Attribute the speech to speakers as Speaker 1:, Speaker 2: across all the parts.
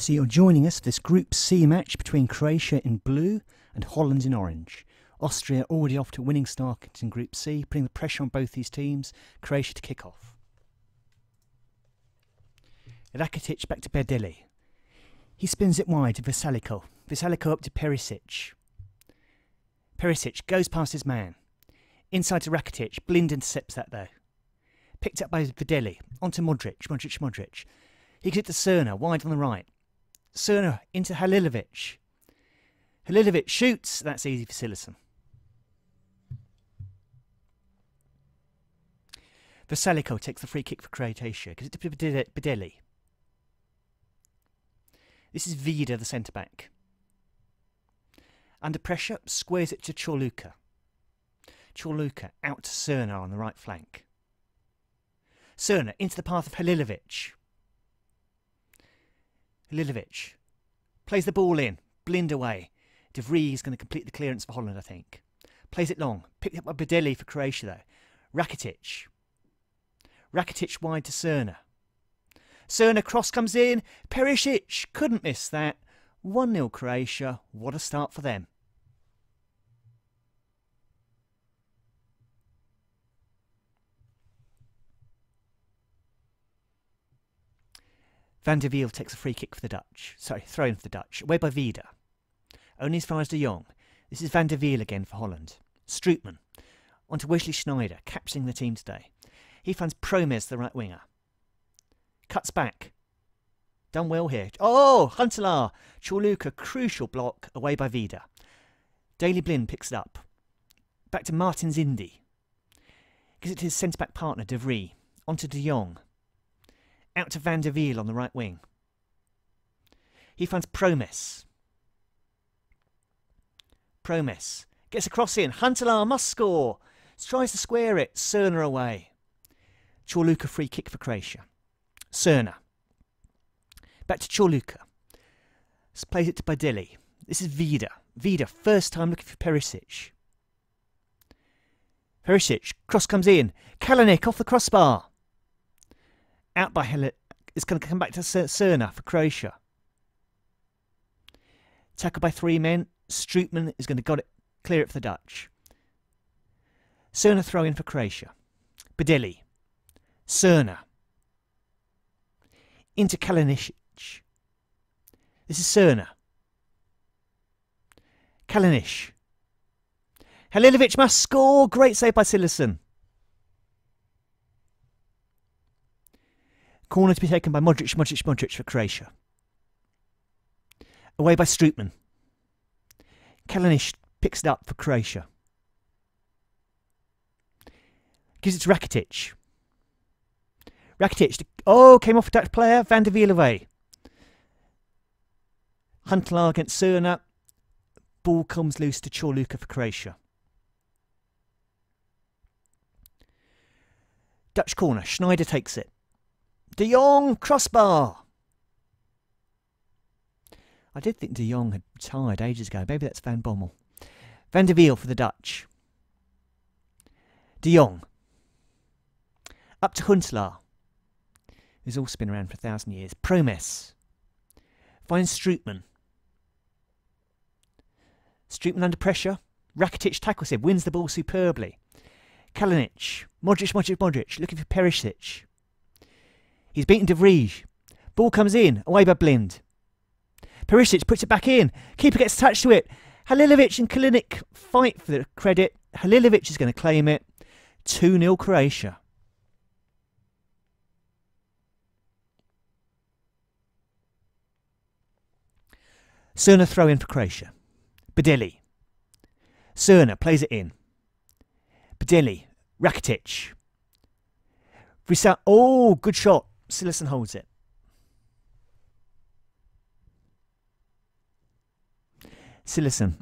Speaker 1: So you're joining us for this Group C match between Croatia in blue and Holland in orange. Austria already off to winning start in Group C, putting the pressure on both these teams. Croatia to kick off. Rakitic back to Badelj. He spins it wide to Vrsaljko. Vrsaljko up to Perisic. Perisic goes past his man. Inside to Rakitic. Blind intercepts that though. Picked up by Videli. Onto Modric. Modric, Modric. He gets it to Srna, wide on the right. Srna into Halilovic. Halilovic shoots. That's easy for Cillessen. Vrsaljko takes the free kick for Croatia. Gives it to. This is Vida, the centre back. Under pressure, squares it to Corluka. Corluka out to Srna on the right flank. Srna into the path of Halilovic. Halilovic plays the ball in, Blind away. De Vries is going to complete the clearance for Holland, I think. Plays it long, picked up by Badelj for Croatia though. Rakitic. Rakitic wide to Srna. Srna cross comes in. Perisic couldn't miss that. 1 0 Croatia. What a start for them. Van der Wiel takes a free kick for the Dutch. Sorry, throw for the Dutch. Away by Vida. Only as far as de Jong. This is Van der Wiel again for Holland. Strootman. On to Wesley Sneijder, capturing the team today. He finds Promes, the right winger. Cuts back. Done well here. Oh, Huntelaar. Corluka, crucial block, away by Vida. Daley Blind picks it up. Back to Martins Indi. Gives it to his centre-back partner, De Vries. On to De Jong. Out to Van der Wiel on the right wing. He finds Promes. Promes. Gets a cross in. Huntelaar must score. Tries to square it. Srna away. Corluka free kick for Croatia. Srna. Back to Corluka. Plays it to Badelj. This is Vida. Vida, first time looking for Perisic. Perisic, cross comes in. Kalinic off the crossbar. Out by Helit. It's going to come back to Srna for Croatia. Tackled by three men. Strootman is going to got it, clear it for the Dutch. Srna throw in for Croatia. Badelj. Srna. Into Kalinic. This is Srna. Kalinic. Halilovic must score. Great save by Cillessen. Corner to be taken by Modric, Modric, Modric for Croatia. Away by Strootman. Kalinic picks it up for Croatia. Gives it to Rakitic. Rakitic, oh, came off a Dutch player, Van der Wiel away. Huntelaar against Srna. Ball comes loose to Corluka for Croatia. Dutch corner, Sneijder takes it. De Jong, crossbar. I did think De Jong had retired ages ago. Maybe that's Van Bommel. Van der Wiel for the Dutch. De Jong. Up to Huntelaar. Who's also been around for a thousand years. Promes. Finds Strootman. Strootman under pressure. Rakitic tackles him, wins the ball superbly. Kalinic. Modric, Modric, Modric. Looking for Perisic. He's beaten De Vries. Ball comes in, away by Blind. Perisic puts it back in. Keeper gets attached to it. Halilovic and Kalinic fight for the credit. Halilovic is going to claim it. 2 0 Croatia. Srna throw in for Croatia. Badelj. Srna plays it in. Badelj. Rakitic. Vrisa. Oh, good shot. Cillessen holds it. Cillessen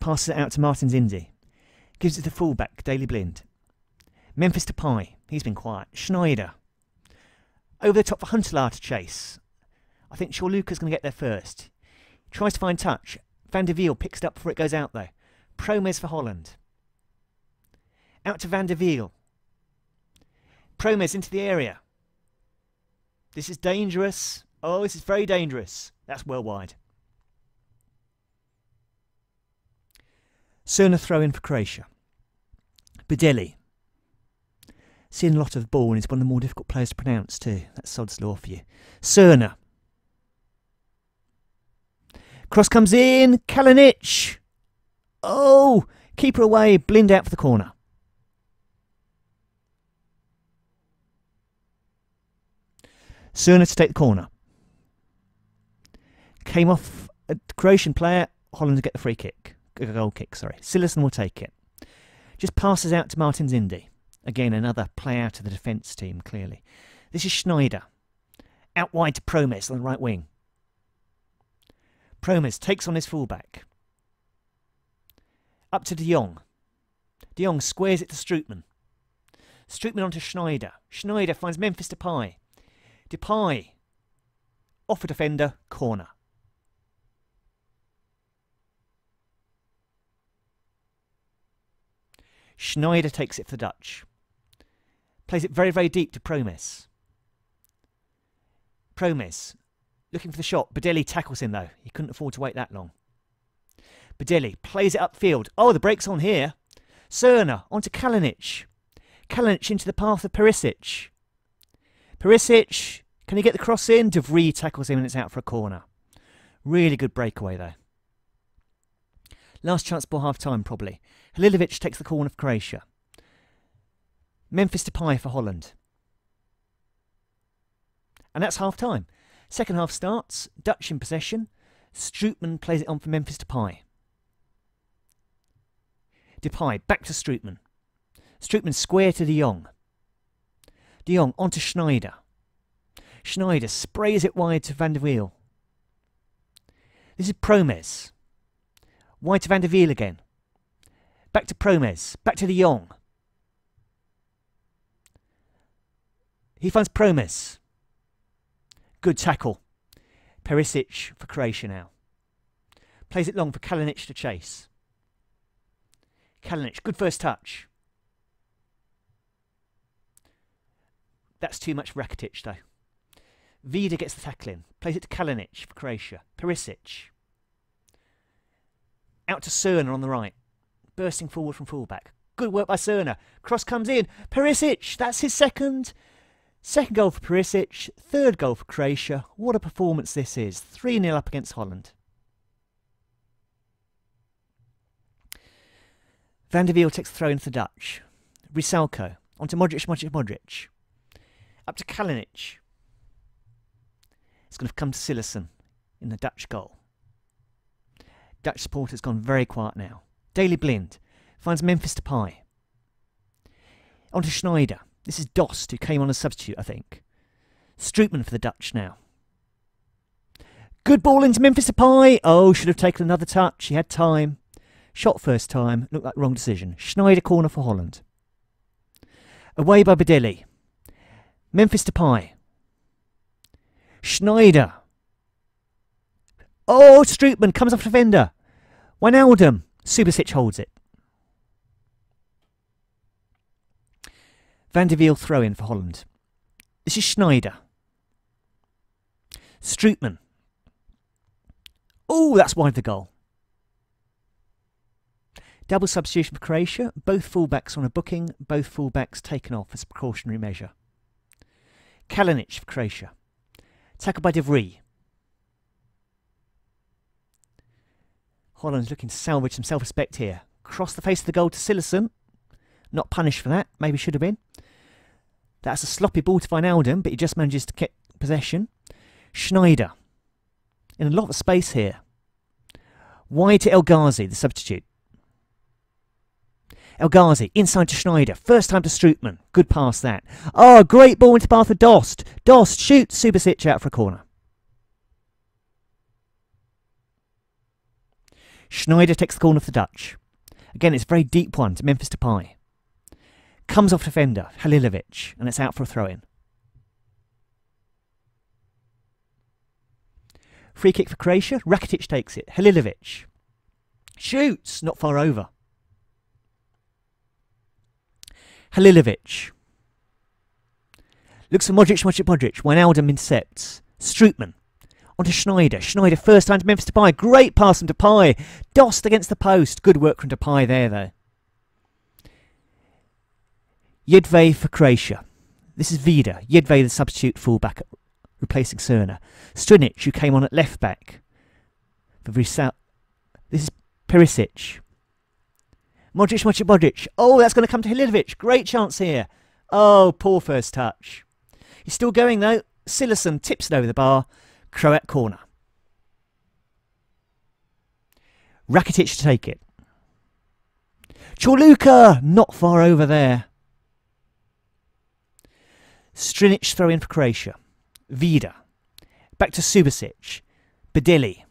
Speaker 1: passes it out to Martins Indi. Gives it to fullback, Daley Blind. Memphis Depay. He's been quiet. Sneijder. Over the top for Huntelaar to chase. I think Corluka's going to get there first. Tries to find touch. Van der Wiel picks it up before it goes out though. Promes for Holland. Out to Van der Wiel. Promes into the area. This is dangerous. Oh, this is very dangerous. That's worldwide. wide. Srna throw in for Croatia. Badelj. Seeing a lot of ball and he's one of the more difficult players to pronounce too. That's sod's law for you. Srna. Cross comes in. Kalinic. Oh, keeper away. Blind out for the corner. Srna to take the corner. Came off a Croatian player. Holland to get the free kick. Goal kick, sorry. Cillessen will take it. Just passes out to Martins Indi. Again, another play out of the defence team, clearly. This is Sneijder. Out wide to Promes on the right wing. Promes takes on his fullback. Up to De Jong. De Jong squares it to Strootman. Strootman onto Sneijder. Sneijder finds Memphis Depay. Depay. Off a defender, corner. Sneijder takes it for the Dutch. Plays it very, very deep to Promes. Promes looking for the shot. Badelj tackles him though. He couldn't afford to wait that long. Badelj plays it upfield. Oh, the break's on here. Srna onto Kalinic. Kalinic into the path of Perisic. Perisic, can he get the cross in? De Vries tackles him and it's out for a corner. Really good breakaway there. Last chance before half time, probably. Halilovic takes the corner for Croatia. Memphis Depay for Holland. And that's half time. Second half starts, Dutch in possession. Strootman plays it on for Memphis Depay. Depay back to Strootman. Strootman square to De Jong. De Jong onto Sneijder. Sneijder sprays it wide to Van der Wiel. This is Promes. Wide to Van der Wiel again. Back to Promes. Back to De Jong. He finds Promes. Good tackle. Perisic for Croatia now. Plays it long for Kalinic to chase. Kalinic, good first touch. That's too much for Rakitic, though. Vida gets the tackling. Plays it to Kalinic for Croatia. Perisic. Out to Srna on the right. Bursting forward from fullback. Good work by Srna. Cross comes in. Perisic. That's his second. Second goal for Perisic. Third goal for Croatia. What a performance this is. 3 0 up against Holland. Van der Wiel takes the throw into the Dutch. Vrsaljko. Onto Modric, Modric, Modric. Up to Kalinic. It's going to come to Cillessen in the Dutch goal. Dutch support has gone very quiet now. Daley Blind finds Memphis to Depay. On to Sneijder. This is Dost, who came on as substitute, I think. Strootman for the Dutch now. Good ball into Memphis to Depay. Oh, should have taken another touch. He had time. Shot first time. Looked like wrong decision. Sneijder corner for Holland. Away by Badelj. Memphis Depay. Sneijder. Oh, Strootman comes off defender. Wijnaldum. Subasic holds it. Van der Wiel throw in for Holland. This is Sneijder. Strootman. Oh, that's wide of the goal. Double substitution for Croatia. Both fullbacks on a booking, both fullbacks taken off as a precautionary measure. Kalinic for Croatia. Tackled by De Vries. Holland's looking to salvage some self-respect here. Cross the face of the goal to Cillessen. Not punished for that. Maybe should have been. That's a sloppy ball to Wijnaldum, but he just manages to get possession. Sneijder. In a lot of space here. Wide to El Ghazi, the substitute. El Ghazi inside to Sneijder. First time to Strootman. Good pass that. Oh, great ball into path Dost. Dost shoots Subasic out for a corner. Sneijder takes the corner for the Dutch. Again, it's a very deep one to Memphis Depay. Comes off defender, Halilovic, and it's out for a throw in. Free kick for Croatia. Rakitic takes it. Halilovic shoots, not far over. Halilovic. Looks for Modric, Modric, Modric. Wijnaldum intercepts. Strootman. On to Sneijder. Sneijder first time to Memphis Depay. Great pass from Depay. Dost against the post. Good work from Depay there, though. Jedvaj for Croatia. This is Vida. Jedvaj, the substitute fullback, replacing Srna. Strinic, who came on at left back for. This is Perisic. Modric, Modric, Modric. Oh, that's going to come to Halilovic. Great chance here. Oh, poor first touch. He's still going though. Cillessen tips it over the bar. Croat corner. Rakitic to take it. Corluka not far over there. Strinic throw in for Croatia. Vida. Back to Subasic. Badelj.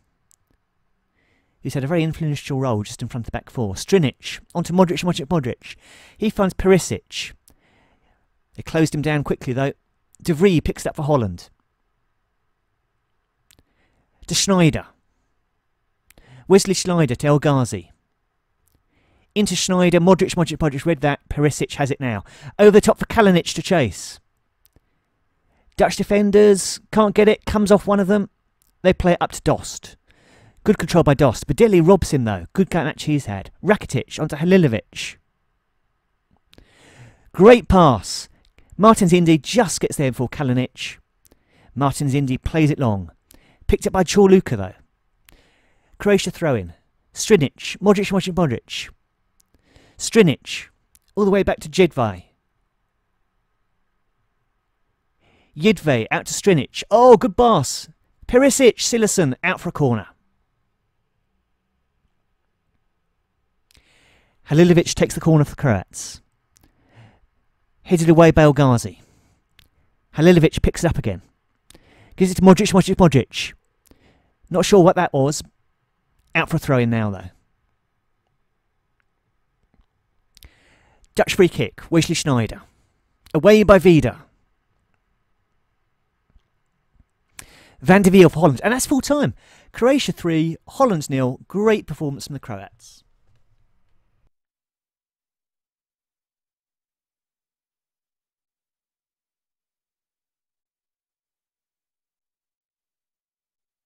Speaker 1: Who's had a very influential role just in front of the back four. Strinic. Onto Modric, Modric, Modric. He finds Perisic. They closed him down quickly though. De Vrij picks it up for Holland. To Sneijder. Wesley Sneijder to El Ghazi. Into Schneider, Modric, Modric, Modric, read that. Perisic has it now. Over the top for Kalinic to chase. Dutch defenders can't get it, comes off one of them. They play it up to Dost. Good control by Dost. Badelj robs him though. Good match he's had. Rakitic onto Halilovic. Great pass. Martins Indi just gets there before Kalinic. Martins Indi plays it long. Picked up by Corluka though. Croatia throw in. Strinic. Modric, Modric, Modric. Strinic. All the way back to Jedvaj. Jedvaj out to Strinic. Oh, good pass. Perisic, Cillessen out for a corner. Halilovic takes the corner for the Croats. Headed away by El Ghazi. Halilovic picks it up again. Gives it to Modric, Modric, Modric. Not sure what that was. Out for a throw in now, though. Dutch free kick. Wesley Sneijder. Away by Vida. Van der Wiel for Holland. And that's full time. Croatia 3, Holland nil. Great performance from the Croats.